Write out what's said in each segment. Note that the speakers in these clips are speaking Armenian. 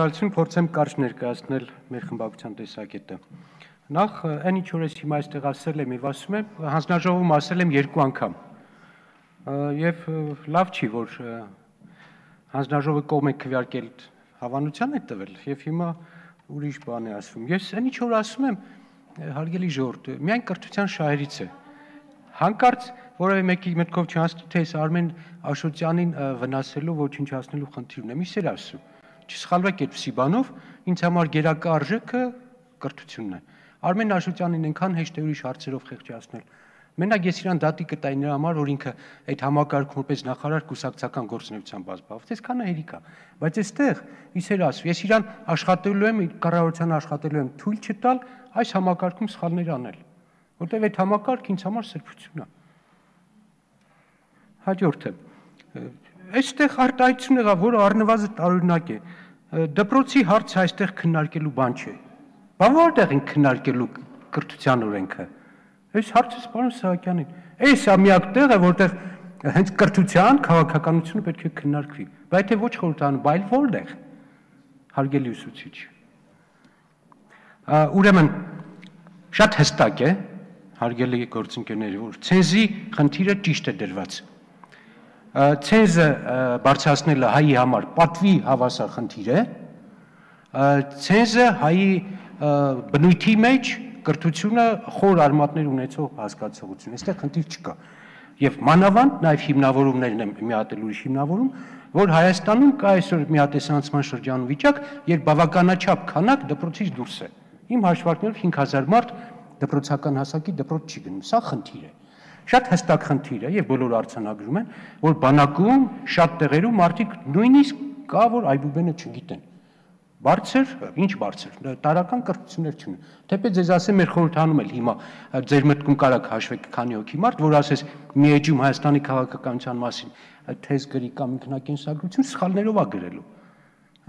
Շնորհակալություն փորձեմ կարճ ներկայացնել մեր խմբակցության տեսակետը։ Նախ այն ինչ որ ես հիմա այստեղ ասել եմ եւ ասում եմ, հանձնաժողովում ասել եմ երկու անգամ։ Եվ լավ չի, որ հանձնաժողովը կողմ է քվյարկել հավանության է տվել եւ հիմա ուրիշ բան է ասվում։ Ես այն ինչ որ ասում եմ, հարգելի ժողովուրդ, միայն կրթության շահերից է։ Հանկարծ որևէ մեկի մտքով չանցնի, թե այս Արմեն Աշոտյանին վնասելու, ոչնչացնելու խնդիր ունեմ։ Իսկ ասում չսխալվեք այդպիսի բանով, ինձ համար գերակա արժեքը կրթությունն է։ Արմեն Աշոտյանին այնքան հեշտ է ուրիշ հարցերով խեղճացնել։ Մենակ ես իրան դատի կտայի նրա համար, որ ինքը այդ համակարգում որպես նախարար կուսակցական գործունեության բազբավեց, այսքանը հերիք է։ Բայց այստեղ իսեր ասում, ես իրան աշխատելու եմ, կառավարության աշխատելու եմ թույլ չտալ այս համակարգում սխալներ անել, որտեղ այդ համակարգ ինձ համար սրբություն է։ Հաջորդը այստեղ արտահայտություն եղավ, որը առնվազն տարօրինակ է։ Դպրոցի հարցը այստեղ քննարկելու բան չէ։ Բան որտեղ են քննարկելու կրթության օրենքը։ Այս հարցը սպառում Սահակյանին։ Այս է միակ տեղը, որտեղ հենց կրթության քաղաքականությունը պետք է քննարկվի։ Բայց թե ոչ խորհրդանում, բայց որտեղ։ Հարգելի ուսուցիչ։ Ուրեմն շատ հստակ է, հարգելի գործընկերներ, որ ցենզի խնդիրը ճիշտ է դրված ցենզը բարձրացնելը հայի համար պատվի հավասար խնդիր է ցենզը հայի բնույթի մեջ կրթությունը խոր արմատներ ունեցող հասկացողություն այստեղ խնդիր չկա եւ մանավանդ նաեւ հիմնավորումներն են մի հատ ուրիշ հիմնավորում որ Հայաստանում կա այսօր մի հատ էսանցման շրջանում վիճակ, երբ բավականաչափ քանակ դպրոցից դուրս է։ Իմ հաշվարկներով 5000 մարդ դպրոցական հասակի դպրոց չի գնում։ Սա խնդիր է շատ հստակ խնդիր է եւ բոլորը արցանագրում են, որ բանակում շատ տեղերում մարդիկ նույնիսկ կա որ այբուբենը չգիտեն։ Բարձր, ինչ բարձր, տարական կրթություններ չունեն։ Թեպետ ձեզ ասեմ, մեր խորհրդանում էլ հիմա ձեր մտքում կարակ հաշվեք քանի հոգի մարդ, որ ասես մի էջում Հայաստանի քաղաքականության մասին թեզ գրի կամ ինքնակենսագրություն սխալներով է գրելու։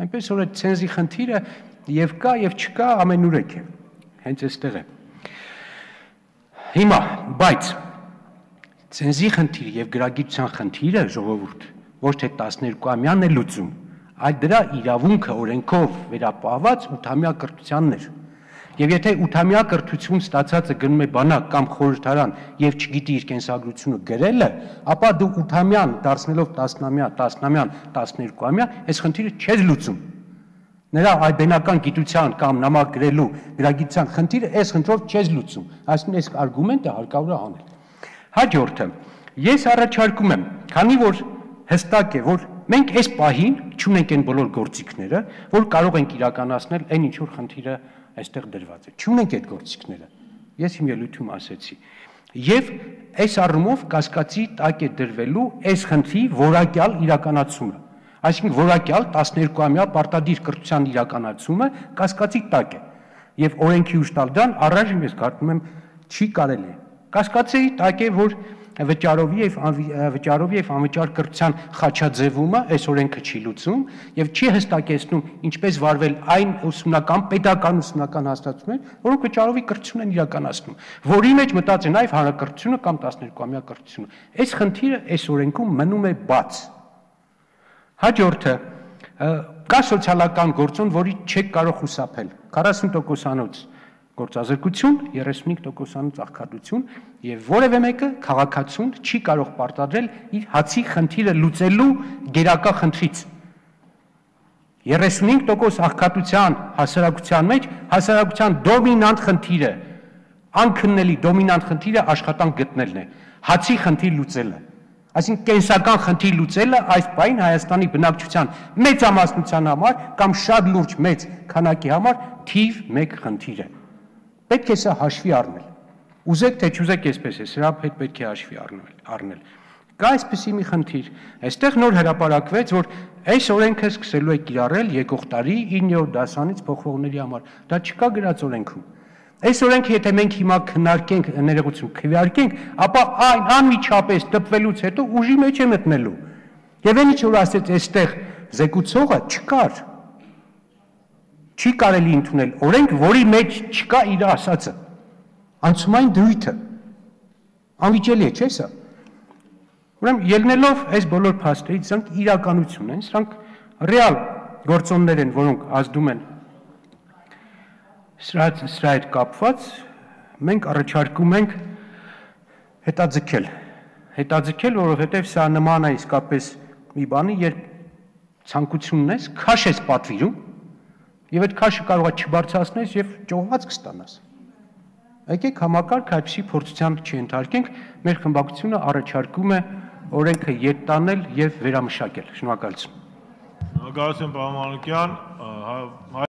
Այնպես որ այդ ցենզի խնդիրը եւ կա եւ չկա ամենուրեք է։ Հենց այստեղ է։ Հիմա, բայց ցենզի խնդիրը եւ գրագիտության խնդիրը ժողովուրդ ոչ թե 12-ամյանն է լուծում, այլ դրա իրավունքը օրենքով վերապահված 8-ամյա կրթությանն էր։ Եվ եթե 8-ամյա կրթություն ստացածը գնում է բանակ կամ խորհրդարան եւ չգիտի իր կենսագրությունը գրելը, ապա դու 8-ամյան դարձնելով 10-ամյա, 10-ամյան, 12-ամյա, այս խնդիրը չես լուծում։ Նրա այբենական գիտության կամ նամակ գրելու գրագիտության խնդիրը այս խնդրով չես լուծում։ Այսինքն այս արգումենտը հարկավոր է անել։ Հաջորդը. Ես առաջարկում եմ, քանի որ հստակ է, որ մենք այս պահին ճունենք այն բոլոր գործիքները, որ կարող ենք իրականացնել այն ինչ որ խնդիրը այստեղ դրված է։ Ճունենք այդ գործիքները։ Ես իմ ելույթում ասեցի։ Եվ այս առումով կասկածի տակ է դրվելու այս խնդրի որակյալ իրականացումը։ Այսինքն որակյալ 12-ամյա պարտադիր կրթության իրականացումը կասկածի տակ է։ Եվ օրենքի ուժ տալ դրան առայժմ ես կարծում եմ չի կարելի Կասկածի տակ է, որ վճարովի եւ վճարովի եւ անվճար կրթության խաչաձևումը այս օրենքը չի լուծում եւ չի հստակեցնում ինչպես վարվել այն ուսումնական pedagogan ուսումնական հաստատություններ, որոնք վճարովի կրթություն են իրականացնում, որի մեջ մտած է նաեւ հանրակրթությունը կամ 12-ամյա կրթությունը։ Այս խնդիրը այս օրենքում մնում է բաց։ Հաջորդը կա սոցիալական գործոն, որի չեք կարող խուսափել։ 40%-անոց գործազրկություն, 35%-անոց աղքատություն եւ որևէ մեկը քաղաքացուն չի կարող պարտադրել իր հացի խնդիրը լուծելու գերակա խնդրից։ 35% աղքատության հասարակության մեջ հասարակության դոմինանտ խնդիրը անքննելի դոմինանտ խնդիրը աշխատանք գտնելն է, հացի խնդիր լուծելը։ Այսինքն կենսական խնդիր լուծելը այս պայն Հայաստանի բնակչության մեծամասնության համար կամ շատ լուրջ մեծ քանակի համար թիվ 1 խնդիր է։ Պետք է սա հաշվի առնել։ Ուզեք թե չուզեք այսպես է, սրա հետ պետք է հաշվի առնել, առնել։ Կա այսպեսի մի խնդիր։ Այստեղ նոր հրապարակվեց, որ այս օրենքը սկսելու է կիրառել եկող տարի 9-րդ դասանից փոխվողների համար։ Դա չկա գրած օրենքում։ Այս օրենքը եթե մենք հիմա քննարկենք, ներողություն, քվեարկենք, ապա այն անմիջապես տպվելուց հետո ուժի մեջ է մտնելու։ Եվ այն ինչ որ ասեց այստեղ զեկուցողը չկար չի կարելի ընդունել օրենք, որի մեջ չկա իր ասածը։ Անցումային դրույթը։ Անվիճելի է, չէ՞ սա։ Ուրեմն ելնելով այս բոլոր փաստերից, սրանք իրականություն են, սրանք ռեալ գործոններ են, որոնք ազդում են սրա սրա հետ կապված, մենք առաջարկում ենք հետաձգել։ Հետաձգել, որովհետև սա նման է իսկապես մի բանի, երբ ցանկությունն ես, քաշ ես պատվիրում, եւ այդ քաշը կարող է չբարձրացնես եւ ճողված կստանաս։ Եկեք համակարգ այդպիսի փորձության չընթարկենք, մեր խմբակցությունը առաջարկում է օրենքը ետ տանել եւ վերամշակել։ Շնորհակալություն։ Շնորհակալություն պարոն Մանուկյան։ հա-